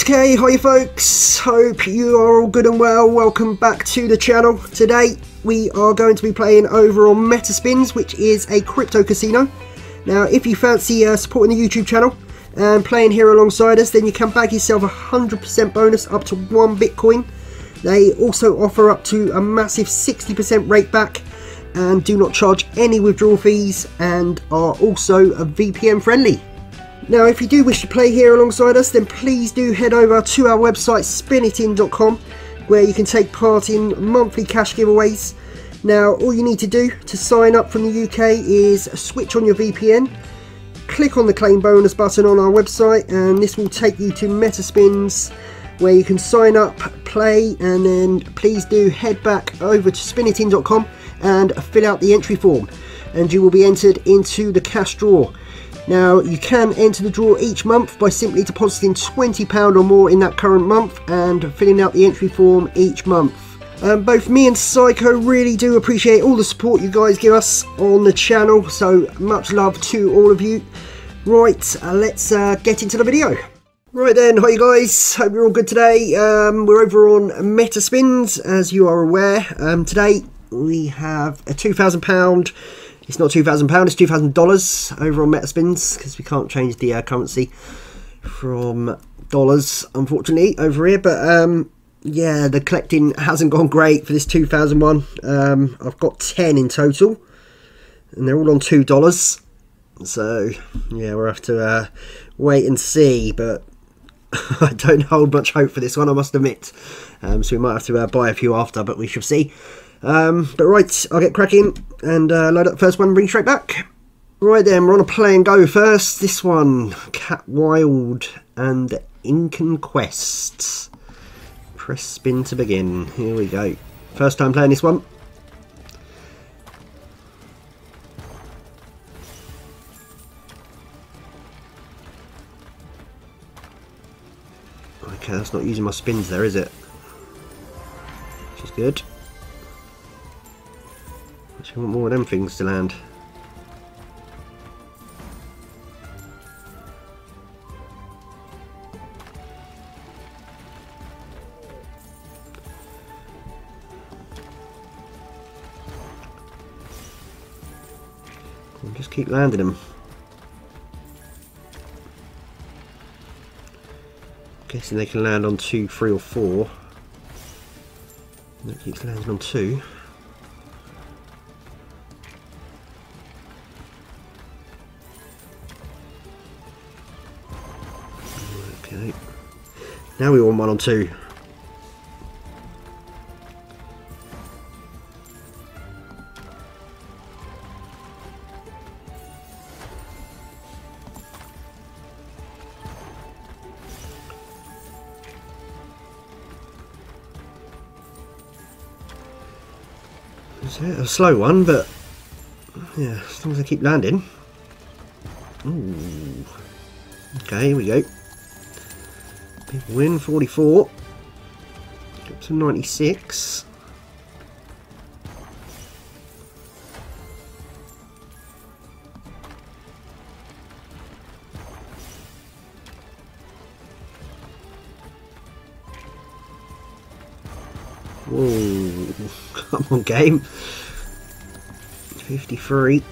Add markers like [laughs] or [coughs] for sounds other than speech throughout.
Right, okay, hi folks, hope you are all good and well, welcome back to the channel. Today we are going to be playing over on Metaspins, which is a crypto casino. Now if you fancy uh, supporting the YouTube channel and playing here alongside us, then you can bag yourself a 100% bonus up to 1 Bitcoin. They also offer up to a massive 60% rakeback and do not charge any withdrawal fees and are also VPN friendly. Now, if you do wish to play here alongside us, then please do head over to our website spinitin.com where you can take part in monthly cash giveaways. Now, all you need to do to sign up from the UK is switch on your VPN, click on the claim bonus button on our website, and this will take you to Metaspins where you can sign up, play, and then please do head back over to spinitin.com and fill out the entry form, and you will be entered into the cash draw. Now, you can enter the draw each month by simply depositing £20 or more in that current month and filling out the entry form each month. Um, both me and Psycho really do appreciate all the support you guys give us on the channel, so much love to all of you. Right, uh, let's uh, get into the video. Right then, hi guys, hope you're all good today. Um, we're over on Metaspins, as you are aware. Um, today we have a £2,000 it's not £2,000, it's $2,000 over on Metaspins because we can't change the uh, currency from dollars, unfortunately, over here. But um, yeah, the collecting hasn't gone great for this 2001. Um, I've got 10 in total, and they're all on $2. So yeah, we'll have to uh, wait and see. But [laughs] I don't hold much hope for this one, I must admit. Um, so we might have to uh, buy a few after, but we shall see. Um, but right, I'll get cracking and uh, load up the first one bring straight back. Right then, we're on a Play'n GO first. This one, Cat Wilde and Incan Quests. Press spin to begin. Here we go. First time playing this one. Okay, that's not using my spins there, is it? Which is good. Actually, want more of them things to land. just keep landing them. Guessing they can land on two, three, or four. That keeps landing on two. Now we want one on two. A slow one, but yeah, as long as I keep landing. Ooh. Okay, here we go. Win, 44. Up to 96. Whoa, [laughs] come on game. 53.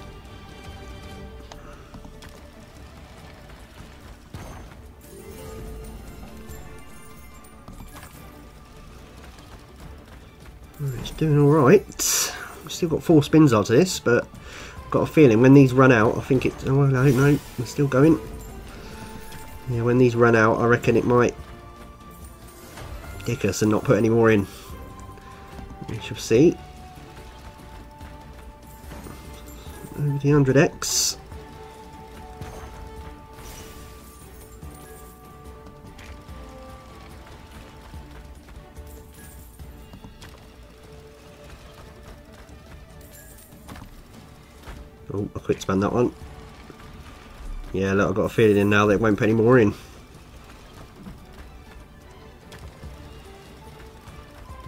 Alright. Still got four spins after this, but I've got a feeling when these run out, I think it. Oh, I don't know. We're still going. Yeah, when these run out, I reckon it might dick us and not put any more in. We shall see. Over the 100x. Quick spun that one. Yeah, look, I've got a feeling in now that it won't put any more in.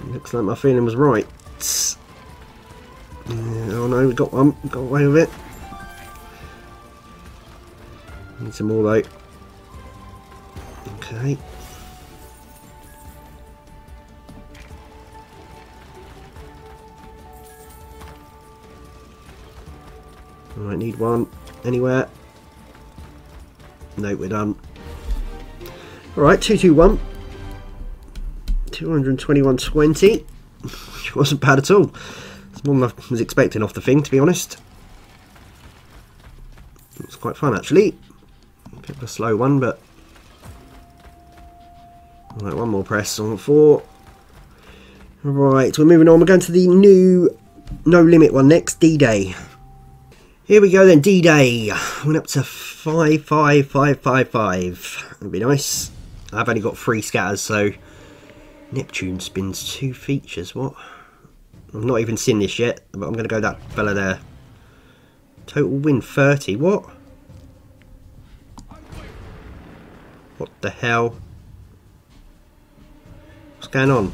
Looks like my feeling was right. Yeah, oh no, we got one. Got away with it. Need some more though. Okay. One anywhere. No, we're done. Alright, 221. 221.20. [laughs] Which wasn't bad at all. It's more than I was expecting off the thing, to be honest. It's quite fun, actually. A bit of a slow one, but... Alright, one more press on four. Right, we're moving on. We're going to the new Nolimit one next, D-Day. Here we go then, D-Day. Went up to 55555. That'd be nice. I've only got three scatters, so Neptune spins two features. What? I've not even seen this yet, but I'm going to go that fella there. Total win 30. What? What the hell? What's going on?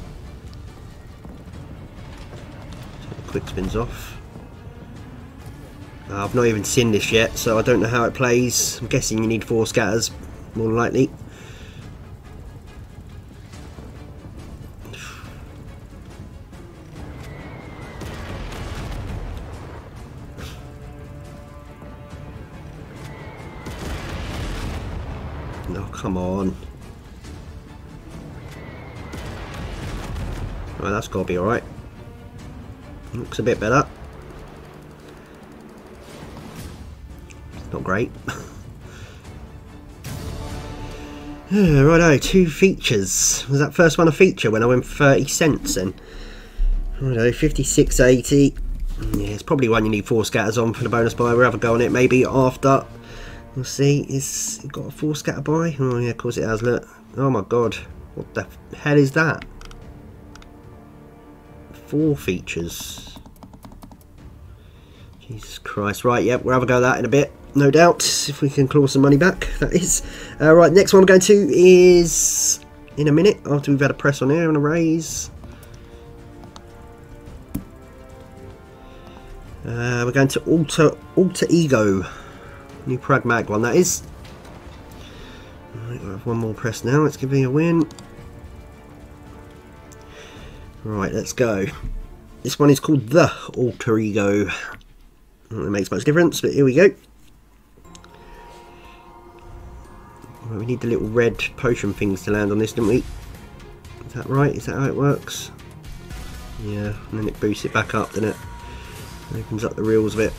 Quick spins off. Uh, I've not even seen this yet, so I don't know how it plays. I'm guessing you need four scatters, more likely. No, oh, come on. Right, that's got to be alright. Looks a bit better. Great. [laughs] Righto, two features. Was that first one a feature when I went 30 cents then? Righto, 56.80. Yeah, it's probably one you need four scatters on for the bonus buy. We'll have a go on it maybe after. We'll see. Is it got a four scatter buy? Oh yeah, of course it has. Look. Oh my god. What the hell is that? Four features. Jesus Christ. Right, yep, we'll have a go at that in a bit no doubt, if we can claw some money back, that is. Uh, right, next one I'm going to is in a minute, after we've had a press on here and a raise. Uh, we're going to Alter, Alter Ego. New Pragmatic one, that is. Right, we'll have one more press now. Let's give me a win. Right, let's go. This one is called The Alter Ego. It makes much difference, but here we go. We need the little red potion things to land on this, didn't we? Is that right? Is that how it works? Yeah, and then it boosts it back up, doesn't it? Opens up the reels a bit.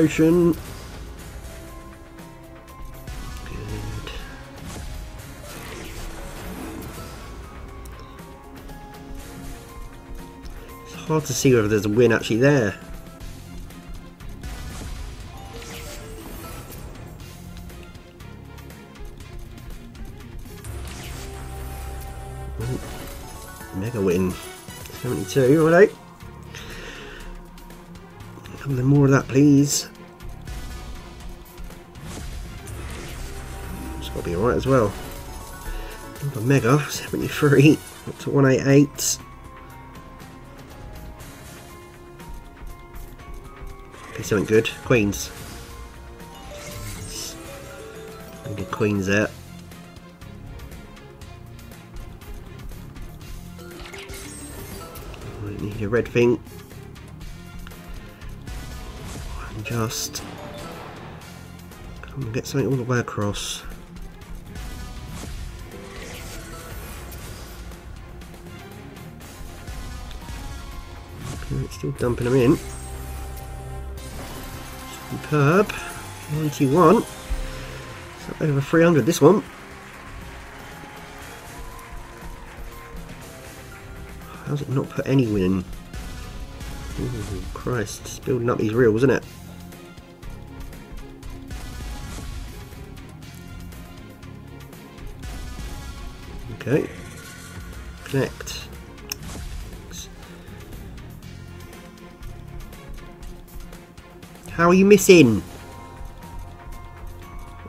Potion. hard to see whether there's a win actually there. Mega win. 72, alright. Come then more of that please. It's got to be alright as well. Another mega, 73, up to 188. Okay, something good. Queens. Need queens there. I need a red thing. Just get something all the way across. Okay, still dumping them in. Superb. 91. So over 300 this one. How's it not put any win in? Ooh, Christ, it's building up these reels, isn't it? Go. Connect. How are you missing?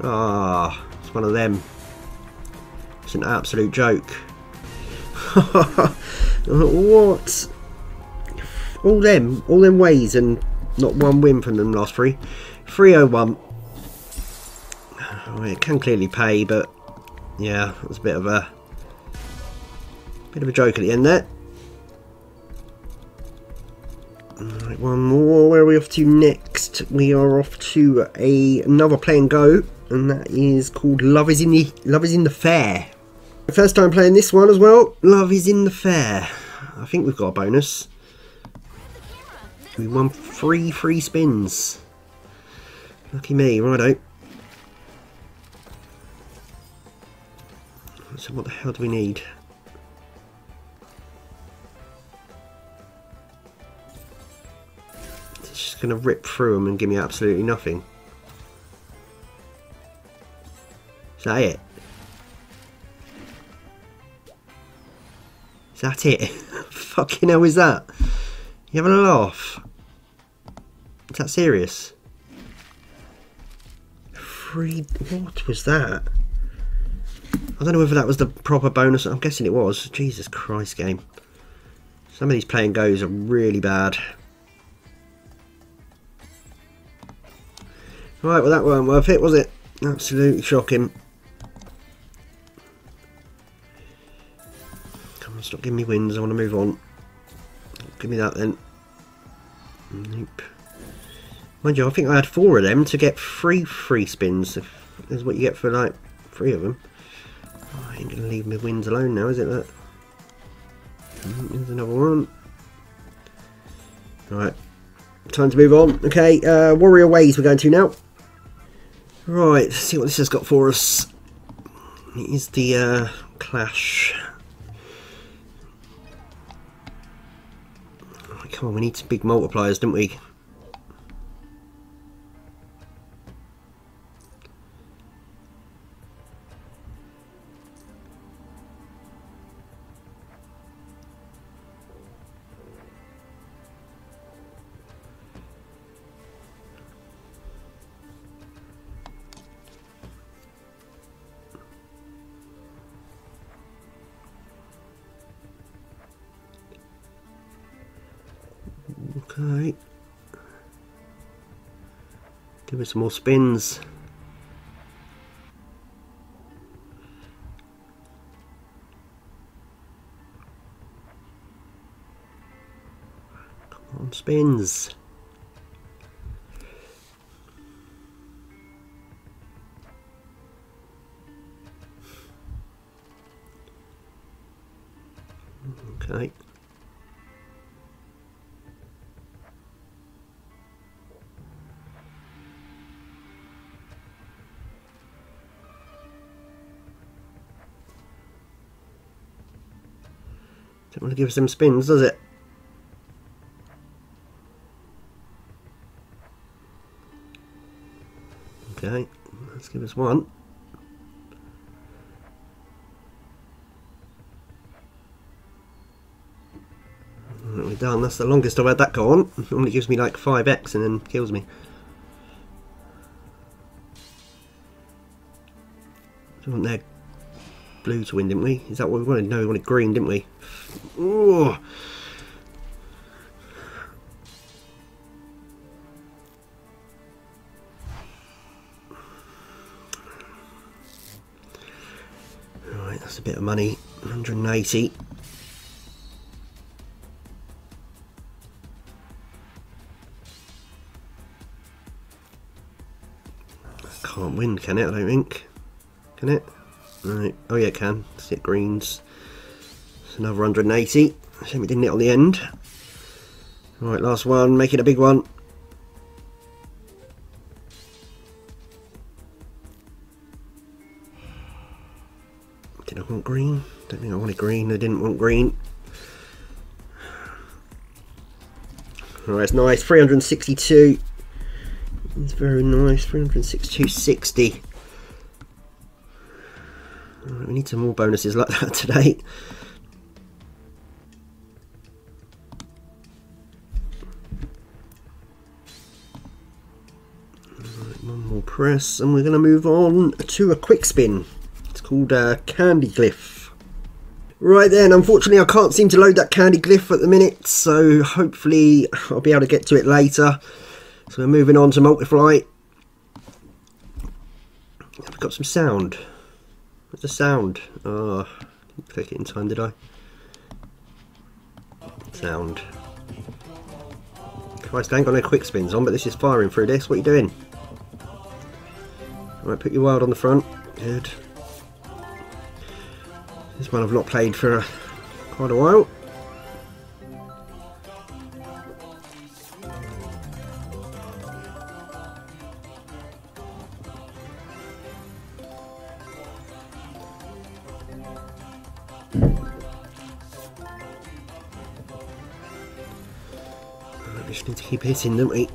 Ah, oh, it's one of them. It's an absolute joke. [laughs] what? All them, all them ways and not one win from them last three. 301. Oh, it can clearly pay, but yeah, it's a bit of a bit of a joke at the end there. Right, one more. Where are we off to next? We are off to a another Play'n GO, and that is called Love is in the Love is in the Fair. First time playing this one as well. Love is in the Fair. I think we've got a bonus. We won three free spins. Lucky me, righto. So what the hell do we need? Going to rip through them and give me absolutely nothing. Is that it? Is that it? [laughs] Fucking hell is that? You having a laugh? Is that serious? Free... What was that? I don't know whether that was the proper bonus. I'm guessing it was. Jesus Christ game. Some of these Play'n GOs are really bad. Right, well that weren't worth it, was it? Absolutely shocking. Come on, stop giving me wins. I want to move on. Give me that then. Nope. Mind you, I think I had four of them to get three free spins. Is what you get for like three of them. Oh, I ain't gonna leave my wins alone now, is it there's another one. Right. Time to move on. Okay, uh, Warrior Ways we're going to now. Right, let's see what this has got for us. It is the uh, Clash Come on, we need some big multipliers, don't we? Some more spins. Come on, spins. Okay. Don't want to give us some spins, does it? Okay, let's give us one. We're done. That's the longest I've had that go on. It normally gives me like 5x and then kills me. Do want their blue to win, didn't we? Is that what we wanted? No, we wanted green, didn't we? Ooh. That's a bit of money. 180. Can't win, can it? I don't think. Can it? Right. Oh yeah, it can. See greens. It's another 180. Shame we didn't hit on the end. Right, last one. Make it a big one. Did I want green? Don't think I wanted green. I didn't want green. Alright, it's nice. 362. It's very nice. 362.60. We need some more bonuses like [laughs] that today. Press and we're going to move on to a quick spin. It's called uh, Candy Glyph. Right then, unfortunately I can't seem to load that Candy Glyph at the minute, so hopefully I'll be able to get to it later. So we're moving on to Multiply. I've got some sound. What's the sound? Oh, didn't click it in time, did I? Sound. Christ, I ain't got no quick spins on, but this is firing through this. What are you doing? Right, put your wild on the front. Good. This one I've not played for uh, quite a while. We just need to keep hitting, don't we?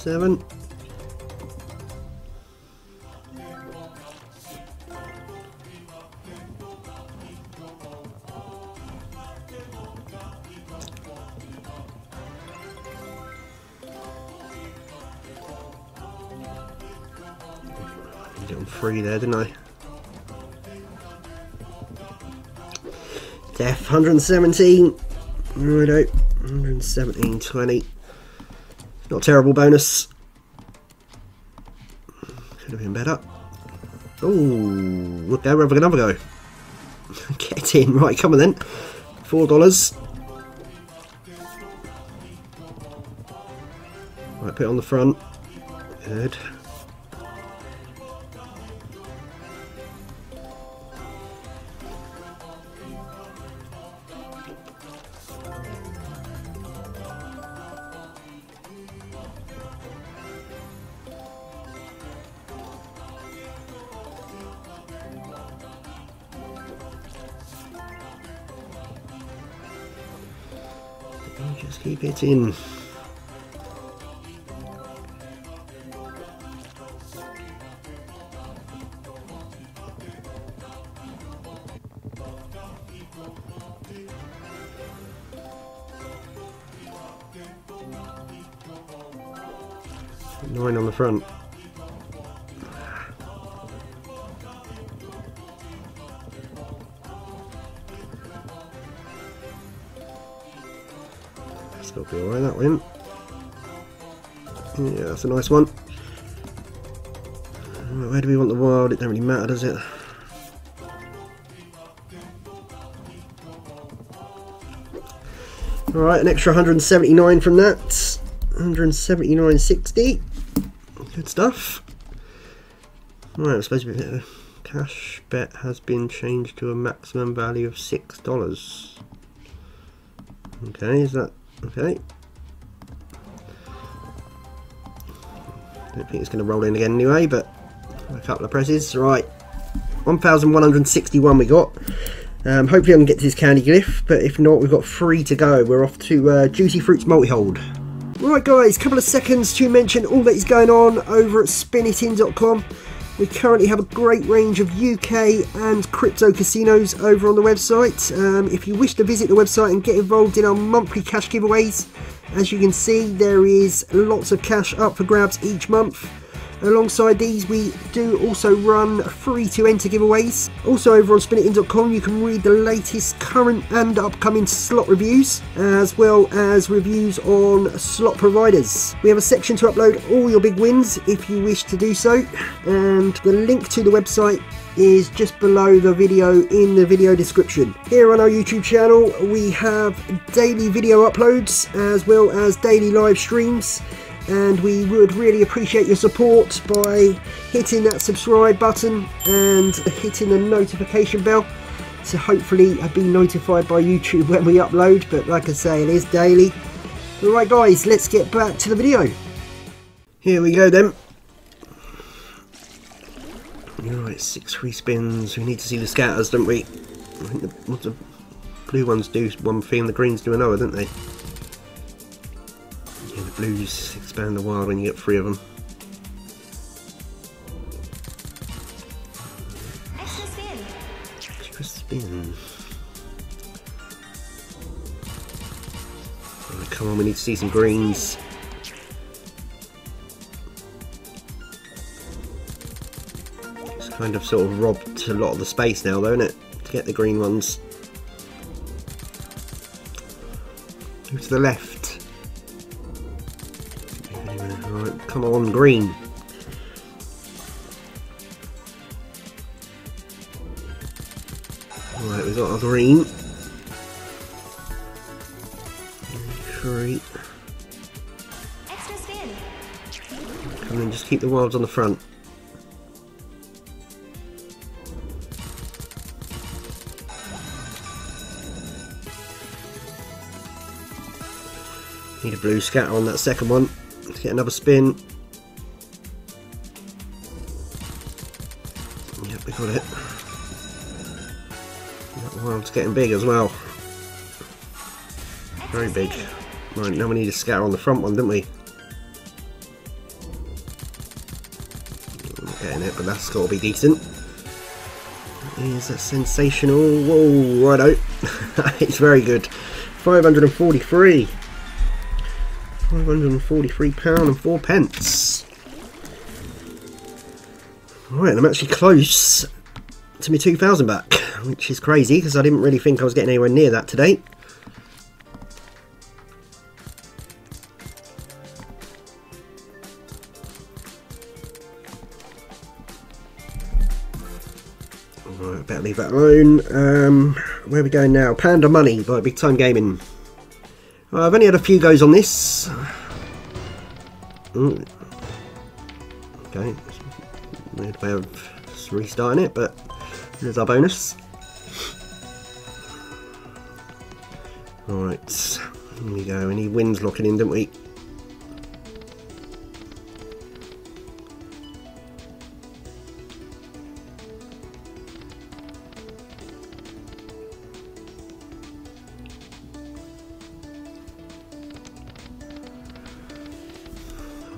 57. Get on free there, didn't I? Death 117. Righto. 117, 20. Not terrible bonus. Could have been better. Oh, look there, we're having another go. [laughs] Get in, right, come on then. Four dollars. Right, put it on the front. Good. Nine on the front. Still be alright, that win. Yeah, that's a nice one. Uh, where do we want the wild? It don't really matter, does it? Alright, an extra 179 from that. 179.60. Good stuff. Right, I suppose the cash bet has been changed to a maximum value of $6. Okay, is that okay? Don't think it's going to roll in again anyway, but a couple of presses. Right, 1,161 we got. Um, hopefully I can get to this candy glyph, but if not, we've got three to go. We're off to uh, Juicy Fruits Multi-Hold. Right guys, a couple of seconds to mention all that is going on over at spinitin.com. We currently have a great range of UK and crypto casinos over on the website. Um, if you wish to visit the website and get involved in our monthly cash giveaways, as you can see there is lots of cash up for grabs each month. Alongside these, we do also run free to enter giveaways. Also, over on spinitin.com, you can read the latest current and upcoming slot reviews, as well as reviews on slot providers. We have a section to upload all your big wins if you wish to do so, and the link to the website is just below the video in the video description. Here on our YouTube channel, we have daily video uploads as well as daily live streams and we would really appreciate your support by hitting that subscribe button and hitting the notification bell to hopefully I'll be notified by YouTube when we upload but like I say it is daily. Alright guys let's get back to the video. Here we go then. Alright six free spins. We need to see the scatters don't we? What's the blue ones do one thing, the greens do another, don't they? Yeah, the blues expand the wild when you get three of them. Extra spin. Extra spin. Oh, come on, we need to see some greens. It's kind of sort of robbed a lot of the space now, though, isn't it? To get the green ones. Move to the left. On, green. Alright, we've got a green. Spin. Come in, just keep the wilds on the front. Need a blue scatter on that second one to get another spin. That wild's getting big as well. Very big. Right, now we need a scatter on the front one, don't we? Not getting it, but that's got to be decent. Is that sensational? Whoa, righto. [laughs] it's very good. 543. 543 pound and four pence. Right, I'm actually close to my 2,000 back, [coughs] which is crazy because I didn't really think I was getting anywhere near that today. Right, better leave that alone. Um, where are we going now? Panda Money by Big Time Gaming. Uh, I've only had a few goes on this. Okay, weird way of restarting it, but there's our bonus. Alright, here we go. Any wins locking in, don't we?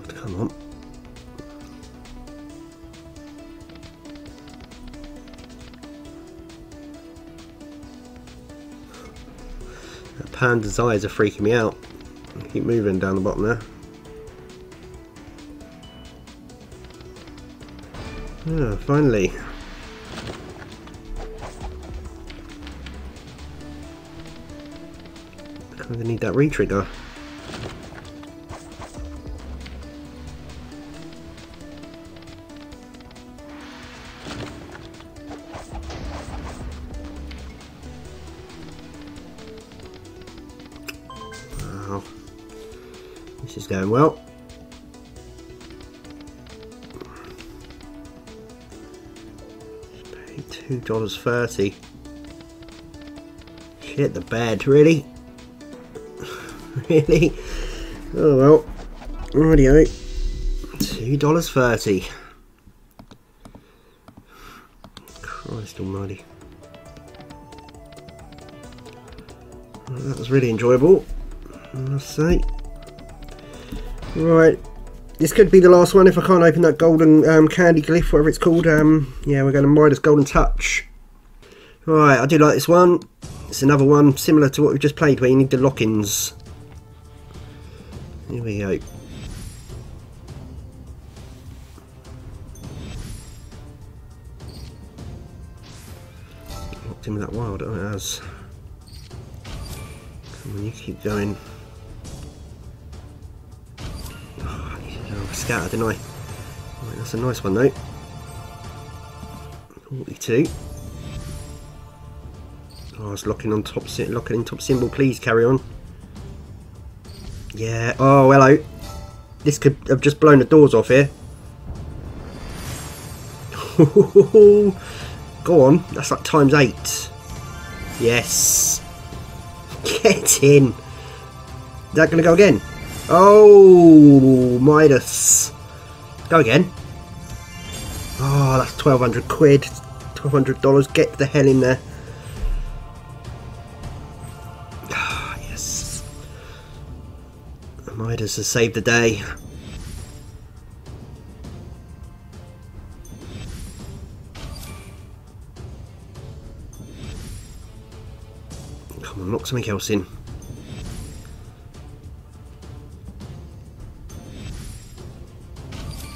Come on. Panda's eyes are freaking me out. Keep moving down the bottom there. Ah, finally. Of need that retrigger. Dollars thirty. Shit the bed, really? [laughs] really? Oh well. Radio. Two dollars thirty. Christ almighty. Well, that was really enjoyable. I must say. Right, this could be the last one if I can't open that golden um, candy glyph, whatever it's called. Um, yeah, we're going to Midas Golden Touch. Right, I do like this one. It's another one similar to what we just played, where you need the lock-ins. Here we go. Locked in with that wild, oh it has. Come on, you keep going. Ah, oh, I needed another scatter, didn't I? Right, that's a nice one though. 42. Oh, it's locking on top, locking in top symbol. Please carry on. Yeah. Oh, hello. This could have just blown the doors off here. [laughs] Go on. That's like times eight. Yes. Get in. Is that going to go again? Oh, Midas. Go again. Oh, that's 1200 quid. $1,200. Get the hell in there. Riders has saved the day. Come on, knock something else in.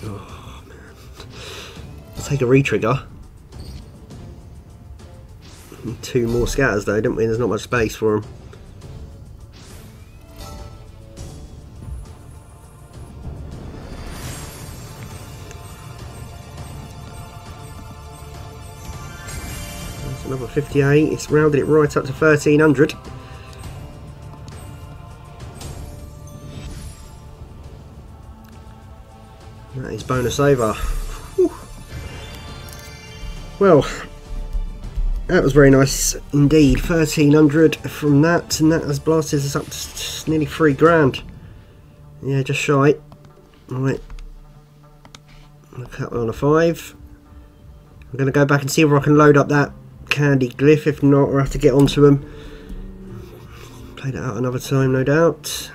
Oh man. Let's take a retrigger. Two more scatters though, don't we? There's not much space for them. 58. It's rounded it right up to 1300. That is bonus over. Whew. Well, that was very nice indeed. 1300 from that, and that has blasted us up to nearly three grand. Yeah, just shy. Right. Look on a five. I'm going to go back and see if I can load up that candy glyph. If not, we'll have to get onto them. Play that out another time, no doubt.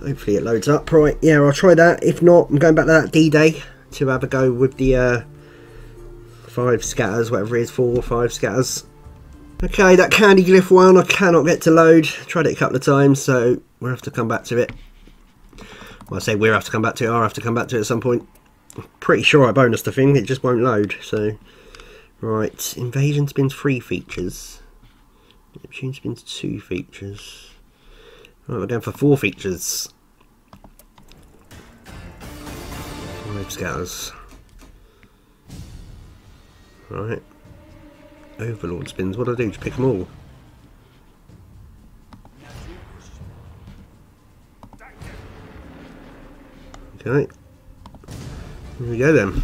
Hopefully it loads up. Right, yeah, I'll try that. If not, I'm going back to that D-Day to have a go with the uh, five scatters, whatever it is, four or five scatters. Okay, that candy glyph one I cannot get to load. Tried it a couple of times, so we'll have to come back to it. Well, I say we'll have to come back to it, I'll have to come back to it at some point. I'm pretty sure I bonus the thing, it just won't load, so... Right, invasion spins three features. Neptune spins two features. Right, we're going for four features. Five scatters. Right. Overlord spins. What do I do? Just pick them all. Okay. Here we go then.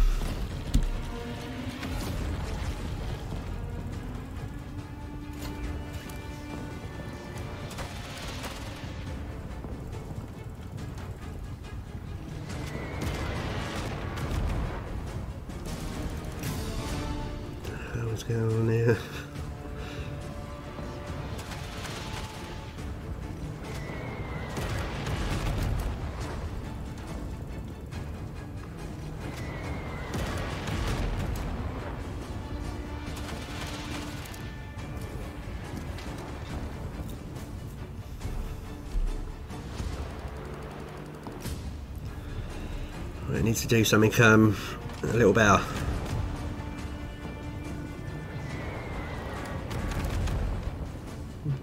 To do something um, a little better.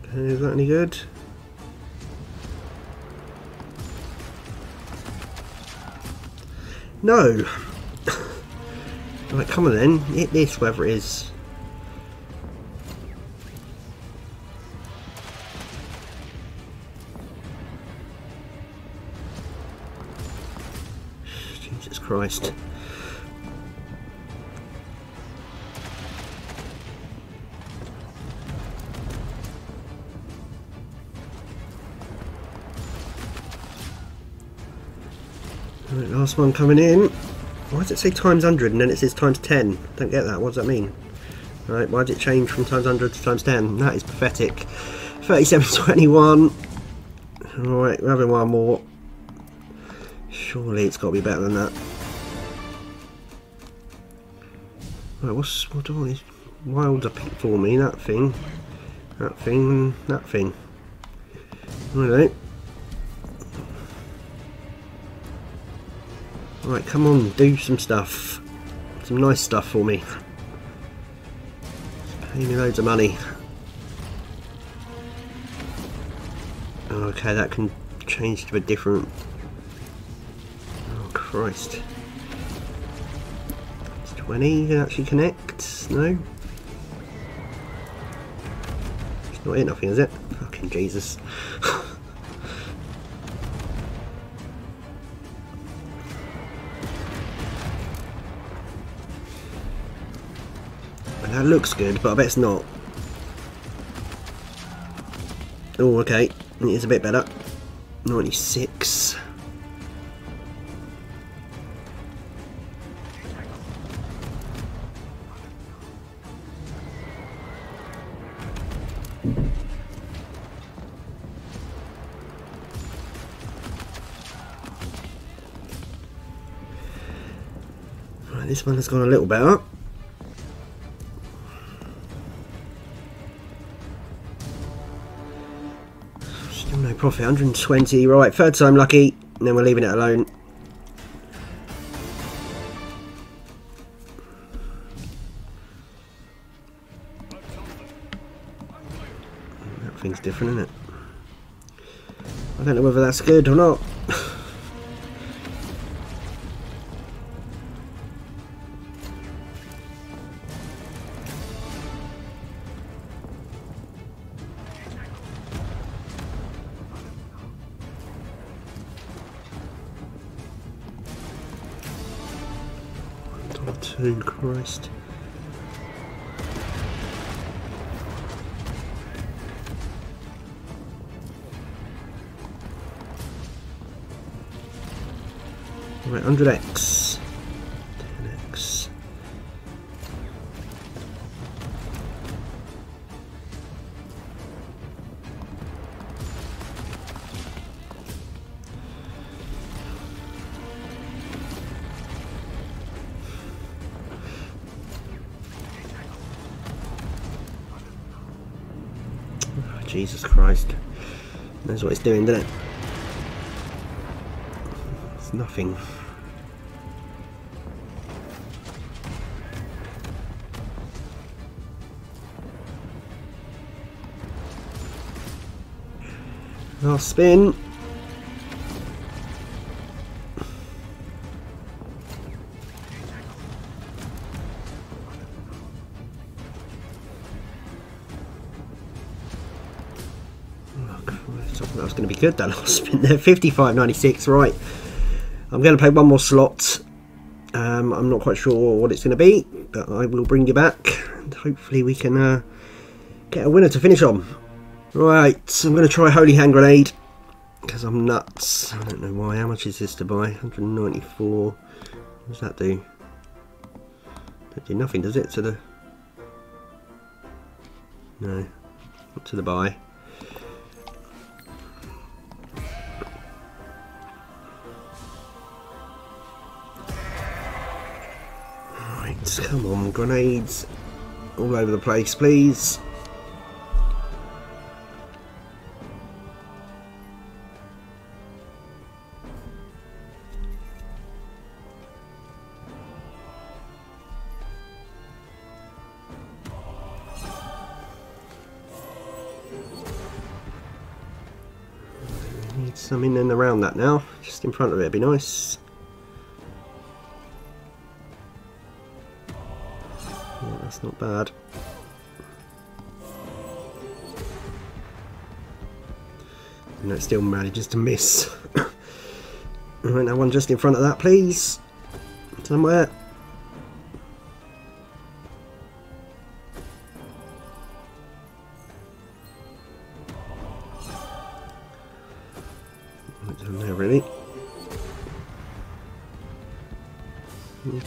Okay, is that any good? No! [coughs] right, come on then, hit this, whatever it is. Christ. Right, last one coming in. Why does it say times 100 and then it says times 10? Don't get that. What does that mean? Right, why did it change from times 100 to times 10? That is pathetic. 3721. [laughs] Alright, we're having one more. Surely it's got to be better than that. Right, what's what all wilds are picked for me? That thing, that thing, that thing. Alright. Right, come on, do some stuff. Some nice stuff for me. Pay me loads of money. Okay, that can change to a different... Oh, Christ. It's 20, can actually connect? No? It's not hit nothing, is it? Fucking Jesus. [laughs] That looks good, but I bet it's not. Oh, okay. It is a bit better. 96. This one has gone a little better. Still no profit, 120. Right, third time lucky, and then we're leaving it alone. That thing's different, isn't it? I don't know whether that's good or not. Jesus Christ. Knows what it's doing, doesn't it? It's nothing. Last spin. Good, that last [laughs] spin there. 55.96, right. I'm going to play one more slot. Um, I'm not quite sure what it's going to be, but I will bring you back. And hopefully we can uh, get a winner to finish on. Right, I'm going to try Holy Hand Grenade. Because I'm nuts. I don't know why. How much is this to buy? 194. What does that do? Don't do nothing, does it? To the... No. Not to the buy. Right, come on, grenades all over the place, please. Need some in and around that now, just in front of it, would be nice. Not bad. And it still manages to miss. [coughs] right, now one just in front of that, please. Somewhere.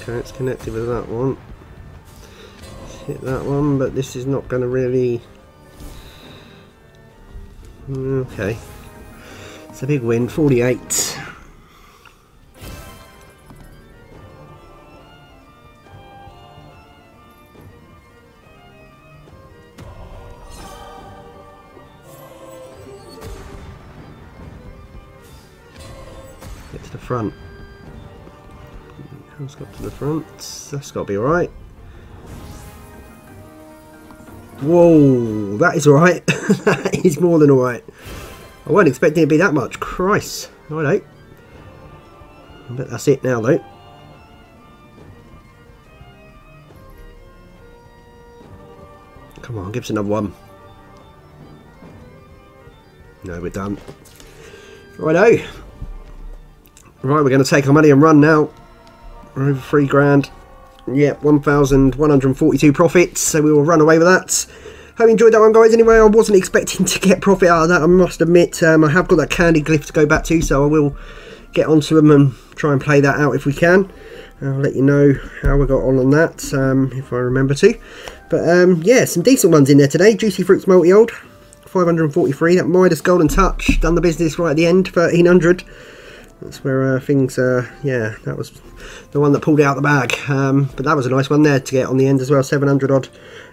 Okay, it's connected with that one hit that one, but this is not going to really... Mm, okay. It's a big win, 48. Get to the front. How's got to the front? That's got to be alright. Whoa, that is alright. [laughs] that is more than alright. I wasn't expecting it to be that much. Christ. Alright. But that's it now, though. Come on, give us another one. No, we're done. Righto. Right, we're going to take our money and run now. We're over three grand. Yeah, 1,142 profits, so we will run away with that. Hope you enjoyed that one, guys. Anyway, I wasn't expecting to get profit out of that, I must admit. Um, I have got that candy glyph to go back to, so I will get onto them and try and play that out if we can. I'll let you know how we got on on that, um, if I remember to. But um, yeah, some decent ones in there today. Juicy Fruits Multihold, 543. That Midas Golden Touch, done the business right at the end, 1300. That's where uh, things, uh, yeah, that was the one that pulled out the bag. Um, but that was a nice one there to get on the end as well, 700 odd.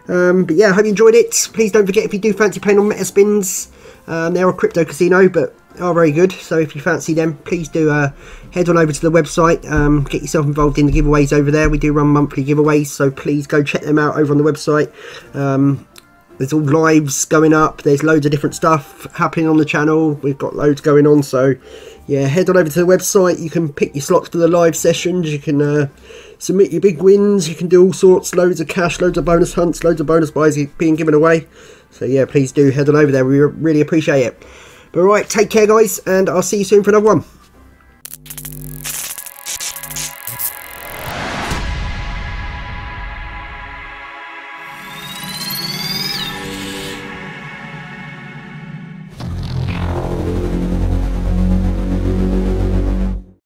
Um, but yeah, I hope you enjoyed it. Please don't forget if you do fancy playing on Metaspins, um, they're a crypto casino, but are very good. So if you fancy them, please do uh, head on over to the website, um, get yourself involved in the giveaways over there. We do run monthly giveaways, so please go check them out over on the website. Um, there's all lives going up. There's loads of different stuff happening on the channel. We've got loads going on, so yeah, head on over to the website. You can pick your slots for the live sessions. You can uh, submit your big wins. You can do all sorts, loads of cash, loads of bonus hunts, loads of bonus buys being given away. So yeah, please do head on over there. We really appreciate it. But right, take care, guys, and I'll see you soon for another one.